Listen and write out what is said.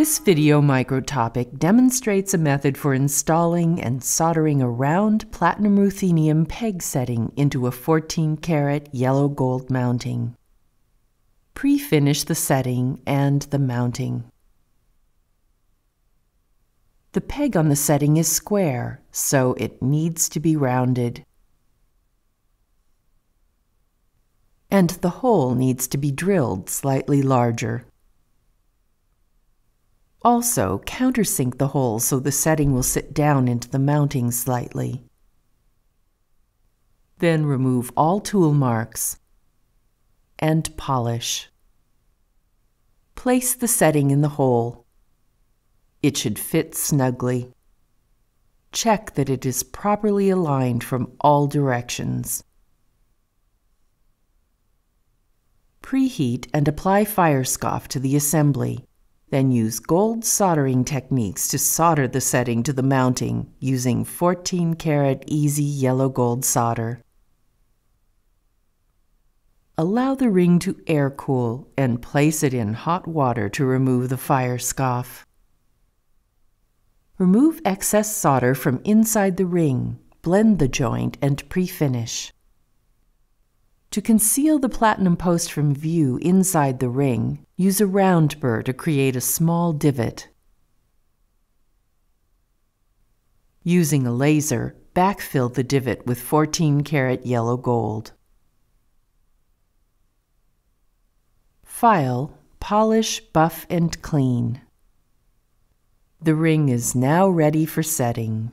This video microtopic demonstrates a method for installing and soldering a round platinum ruthenium peg setting into a 14 karat yellow gold mounting. Pre-finish the setting and the mounting. The peg on the setting is square, so it needs to be rounded. And the hole needs to be drilled slightly larger. Also, countersink the hole so the setting will sit down into the mounting slightly. Then remove all tool marks and polish. Place the setting in the hole. It should fit snugly. Check that it is properly aligned from all directions. Preheat and apply Firescoff to the assembly. Then use gold soldering techniques to solder the setting to the mounting using 14 karat easy yellow gold solder. Allow the ring to air cool and place it in hot water to remove the Firescoff. Remove excess solder from inside the ring, blend the joint, and pre-finish. To conceal the platinum post from view inside the ring, use a round burr to create a small divot. Using a laser, backfill the divot with 14 karat yellow gold. File, polish, buff, and clean. The ring is now ready for setting.